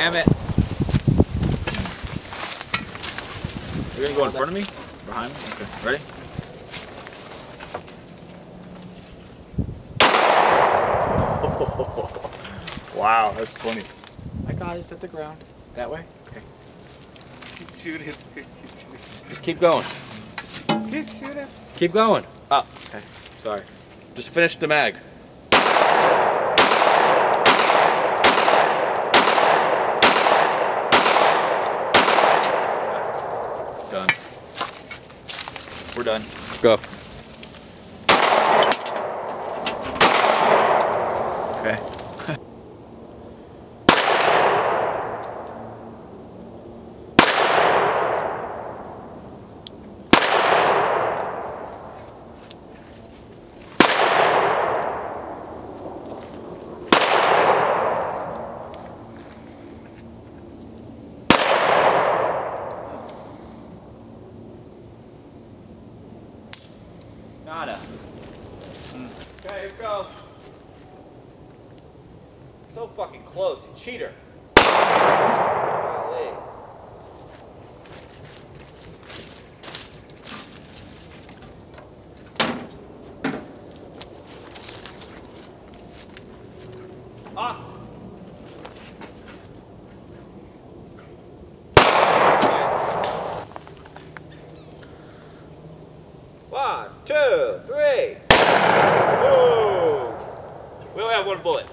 Damn it. You're gonna go in front of me? Behind me? Okay. Ready? wow, that's funny. I got it at the ground. That way? Okay. He's shooting. He's Just keep going. shooting. He's shooting. Keep going. Oh, okay. Sorry. Just finish the mag. Done. We're done. Go. Okay. Nada. Hmm. Okay, here goes. So fucking close, you cheater. Golly. Awesome. One, two, three. We only have one bullet.